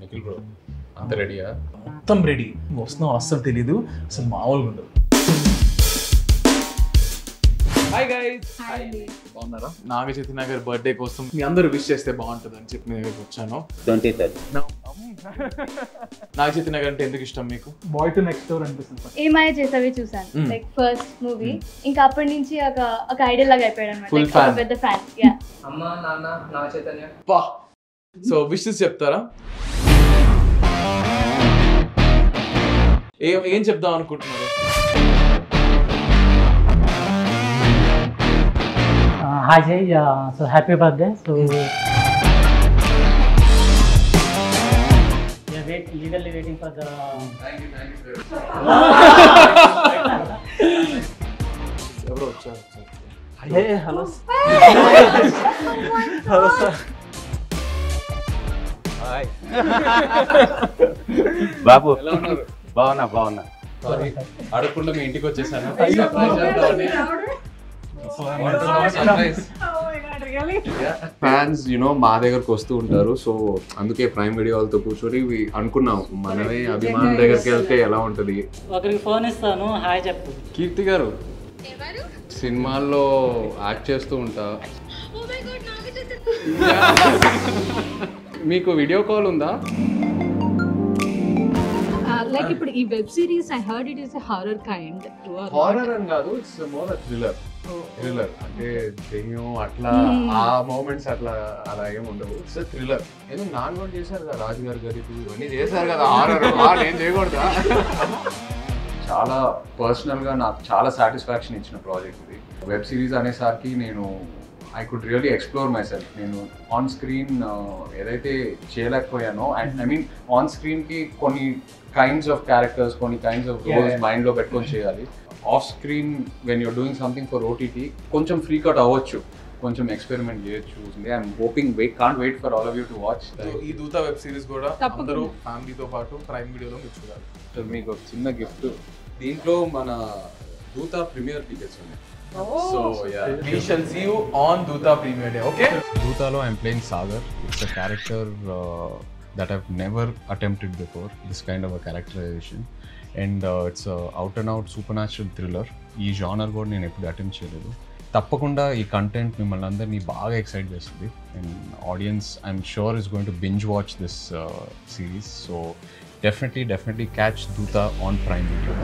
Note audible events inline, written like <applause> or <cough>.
Nikhil bro అంత రెడీయా? మొత్తం రెడీ. వస్తున్నావు అస్సలు తెలీదు. అసలు మామూలుగా ఉండదు. హాయ్ గైస్ బాగున్నారా నాగ చైతన్య గారి బర్త్డే కోసం మీ అందరూ విష్ చేస్తే బాగుంటుంది అని చెప్పి నేను వచ్చాను. ట్వంటీ థర్డ్ నాగ చైతన్య గారు అంటే ఎందుకు ఇష్టం మీకు? బాయ్ టు నెక్స్ట్ డోర్ అనిపిస్తుంది ఏమాయ చేసావి చూసాను. లైక్ ఫస్ట్ మూవీ ఇంకా అప్పటి నుంచి ఒక ఒక ఐడియల్ లాగా అయిపోయాడు అనమాట. పెద్ద ఫ్యాన్ యా అమ్మ నాన్న నా చైతన్య సో విషెస్ చెప్తారా? ఏం ఏం చెప్దాం అనుకుంటున్నారు Uh, uh, are wait, eagerly waiting for the. ఎవరో వచ్చారు hello. హలో సార్ <laughs> బాబు బాగున్నా బాగున్నా. సారీ అడగకుండా మీ ఇంటికి వచ్చేసాను. ఫ్యాన్స్ యునో మా దగ్గరకు వస్తూ ఉంటారు. సో అందుకే ప్రైమ్ వీడియో వాళ్ళతో కూర్చొని ఇవి అనుకున్నాం. మనమే అభిమానుల దగ్గరికి వెళ్తే ఎలా ఉంటది? ఒకరికి ఫోన్ ఇస్తాను. హాయ్ చెప్పు. కీర్తి గారు ఎవరు? సినిమాల్లో యాక్ట్ చేస్తూ ఉంటా. మీకు వీడియో కాల్ ఉందా? లైక్ ఇప్పుడు ఈ web series I heard it is horror kind horror అని కాదు ఇట్స్ మోర్ థ్రిల్లర్ థ్రిల్లర్ అంటే దెయ్యం అట్లా ఆ మూమెంట్స్ అట్లా అలా ఏం ఉండవు. ఇట్స్ థ్రిల్లర్ ఏదో నాన్ కూడా చేశారు కదా రాజు గారు గారి ఇవన్నీ చేశారు కదా హారర్ <laughs> నేను చేయకూడదా? చాలా పర్సనల్గా నాకు చాలా సాటిస్ఫాక్షన్ ఇచ్చిన ప్రాజెక్ట్ ఇది. వెబ్ సిరీస్ అనేసరికి నేను I could really explore myself నేను ఆన్ స్క్రీన్ ఏదైతే చేయలేకపోయానో అండ్ ఐ మీన్ ఆన్ స్క్రీన్కి కొన్ని కైండ్స్ ఆఫ్ క్యారెక్టర్స్ కొన్ని కైండ్స్ ఆఫ్ రోల్స్ మైండ్లో పెట్టుకొని చేయాలి. Off screen when you're doing something for OTT కొంచెం ఫ్రీ కట్ అవ్వచ్చు. కొంచెం ఎక్స్పెరిమెంట్ చేయొచ్చు. I'm hoping wait can't wait for all of you to watch ఈ దూత వెబ్ సిరీస్ కూడా. అందరూ ఫ్యామిలీతో పాటు ప్రైమ్ వీడియోలో మీరు చూడాలి. సో మీకు ఒక చిన్న గిఫ్ట్ దీంట్లో మన దూత ప్రీమియర్ టికెట్స్ ఉన్నాయి. So yeah We shall see you on Duta Premier Day, okay? దూతాలో I'm playing Sagar it's a character that have never attempted before this kind of a characterization and it's out and out supernatural thriller ఈ genre కూడా నేను ఎప్పుడు attempt చేయలేదు. తప్పకుండా ఈ content మిమ్మల్ని అందరినీ బాగా ఎక్సైట్ చేస్తుంది. And audience I'm sure is going to binge watch this series so definitely definitely catch Dhootha on Prime Video